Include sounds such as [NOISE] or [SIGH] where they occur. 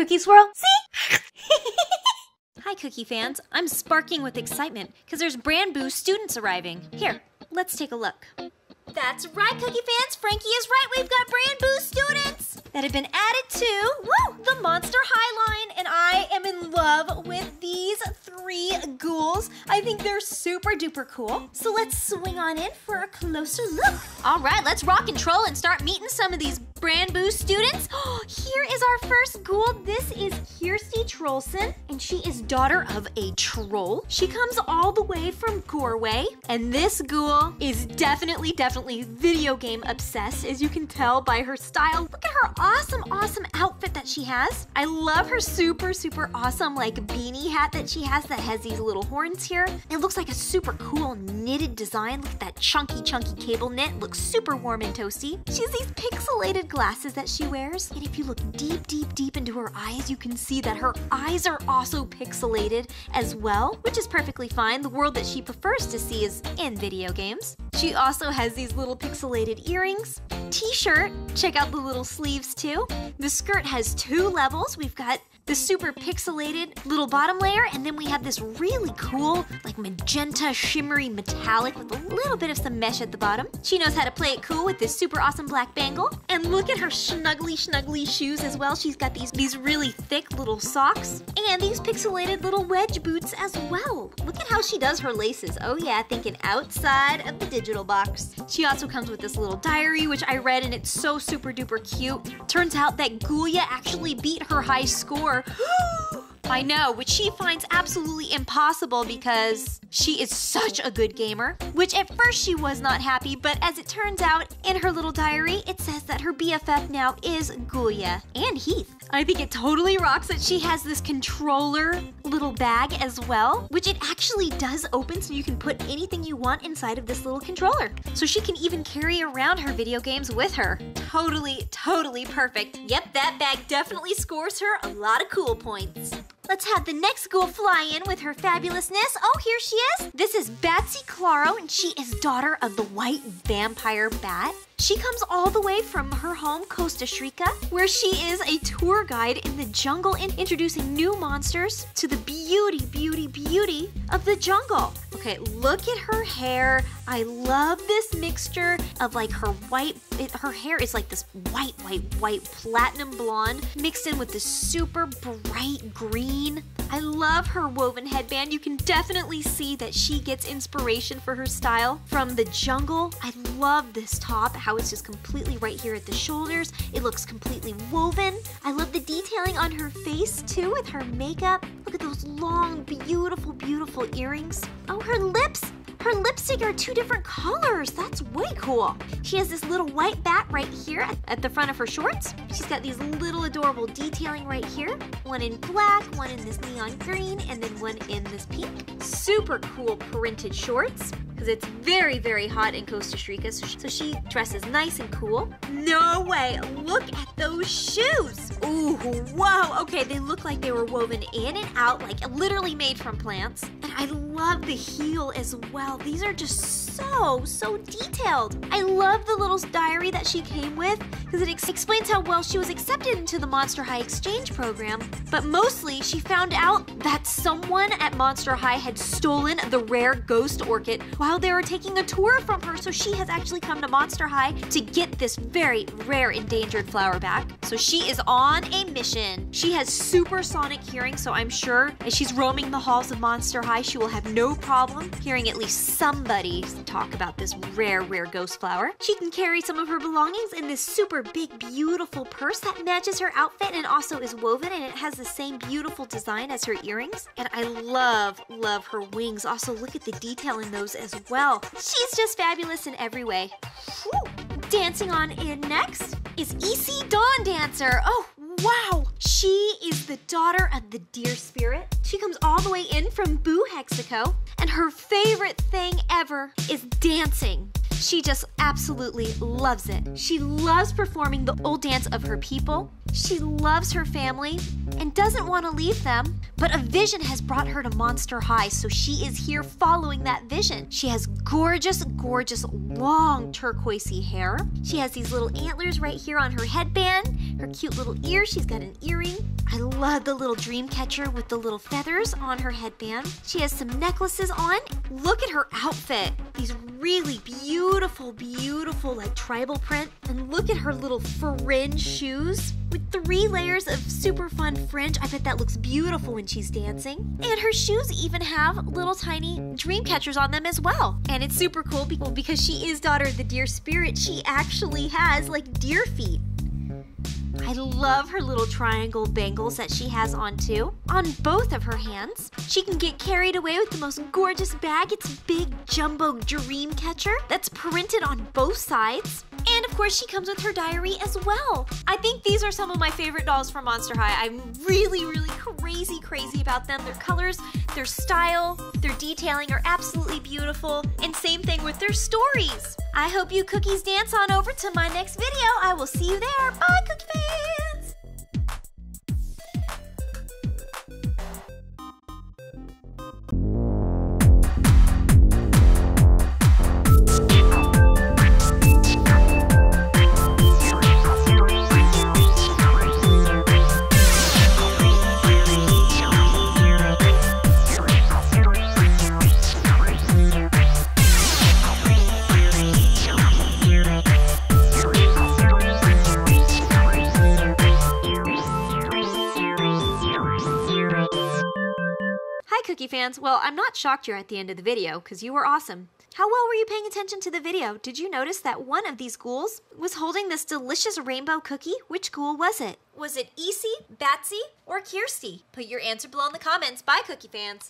Cookie Swirl? See? [LAUGHS] Hi, Cookie fans. I'm sparking with excitement because there's Brand Boo students arriving. Here, let's take a look. That's right, Cookie fans. Frankie is right. We've got Brand Boo students that have been added to woo, the Monster High line, and I am in love with these three ghouls. I think they're super duper cool. So let's swing on in for a closer look. All right, let's rock and troll and start meeting some of these Brand Boo students. [GASPS] Here is our first ghoul. This is Kjersti Trollson, and she is daughter of a troll. She comes all the way from Gorway, and this ghoul is definitely, definitely video game obsessed, as you can tell by her style. Look at her awesome, awesome outfit that she has. I love her super, super awesome like beanie hat that she has that has these little horns here. It looks like a super cool knitted design. Look at that chunky, chunky cable knit. Looks super warm and toasty. She has these pixelated glasses that she wears. And if you look deep, deep, deep into her eyes, you can see that her eyes are also pixelated as well, which is perfectly fine. The world that she prefers to see is in video games. She also has these little pixelated earrings, t-shirt. Check out the little sleeves too. The skirt has two levels. We've got the super pixelated little bottom layer, and then we have this really cool, like magenta, shimmery metallic with a little bit of some mesh at the bottom. She knows how to play it cool with this super awesome black bangle. And look at her snuggly, snuggly shoes as well. She's got these, these really thick little socks and these pixelated little wedge boots as well. Look at how she does her laces. Oh yeah, thinking outside of the digital box. She also comes with this little diary, which I read and it's so super duper cute. Turns out that Ghoulia actually beat her high score. [GASPS] [GASPS] I know, which she finds absolutely impossible because she is such a good gamer. Which at first she was not happy, but as it turns out, in her little diary, it says that her BFF now is Ghoulia and Heath. I think it totally rocks that she has this controller little bag as well, which it actually does open so you can put anything you want inside of this little controller. So she can even carry around her video games with her. Totally, totally perfect. Yep, that bag definitely scores her a lot of cool points. Let's have the next ghoul fly in with her fabulousness. Oh, here she is. This is Batsy Claro, and she is daughter of the white vampire bat. She comes all the way from her home, Costa Rica, where she is a tour guide in the jungle and introducing new monsters to the beauty, beauty, beauty of the jungle. Okay, look at her hair. I love this mixture of like her white, it, her hair is like this white, white, white platinum blonde mixed in with this super bright green. I love her woven headband. You can definitely see that she gets inspiration for her style from the jungle. I love this top, how it's just completely right here at the shoulders. It looks completely woven. I love the detailing on her face too with her makeup. Look at those long, beautiful, beautiful earrings. Oh, her lips. Her lipstick are two different colors. That's way cool. She has this little white bat right here at the front of her shorts. She's got these little adorable detailing right here. One in black, one in this neon green, and then one in this pink. Super cool printed shorts because it's very, very hot in Costa Rica. So she, so she dresses nice and cool. No way. Look at those shoes. Ooh, whoa. Okay, they look like they were woven in and out, like literally made from plants. And I love the heel as well. These are just so, so detailed. I love the little diary that she came with because it ex explains how well she was accepted into the Monster High exchange program. But mostly, she found out that someone at Monster High had stolen the rare ghost orchid while they were taking a tour from her. So she has actually come to Monster High to get this very rare endangered flower back. So she is on a mission. She has supersonic hearing, so I'm sure as she's roaming the halls of Monster High, she will have no problem hearing at least somebody talk about this rare, rare ghost flower. She can carry some of her belongings in this super big, beautiful purse that matches her outfit and also is woven and it has the same beautiful design as her earrings. And I love, love her wings. Also, look at the detail in those as well. She's just fabulous in every way. Dancing on in next is Isi Dawndancer. Oh, wow! She is the daughter of the deer spirit. She comes all the way in from Boo Hexico, and her favorite thing ever is dancing. She just absolutely loves it. She loves performing the old dance of her people. She loves her family and doesn't want to leave them, But a vision has brought her to Monster High, so she is here following that vision. She has gorgeous, gorgeous, long turquoisey hair. She has these little antlers right here on her headband, her cute little ears. She's got an earring. I love the little dream catcher with the little feathers on her headband. She has some necklaces on. Look at her outfit. These really beautiful, beautiful, like tribal print. And look at her little fringe shoes with three layers of super fun fringe. I bet that looks beautiful when she's dancing. And her shoes even have little tiny dream catchers on them as well. And it's super cool because she is daughter of the deer spirit. She actually has like deer feet. I love her little triangle bangles that she has on too, on both of her hands. She can get carried away with the most gorgeous bag. It's big jumbo dream catcher that's printed on both sides. And of course, she comes with her diary as well. I think these are some of my favorite dolls from Monster High. I'm really, really crazy, crazy about them. Their colors, their style, their detailing are absolutely beautiful. And same thing with their stories. I hope you cookies dance on over to my next video. I will see you there. Bye, Cookie fans, well, I'm not shocked you're at the end of the video, because you were awesome. How well were you paying attention to the video? Did you notice that one of these ghouls was holding this delicious rainbow cookie? Which ghoul was it? Was it Isi, Batsy, or Kjersti? Put your answer below in the comments. Bye, Cookie fans.